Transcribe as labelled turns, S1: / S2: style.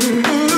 S1: Mm-hmm.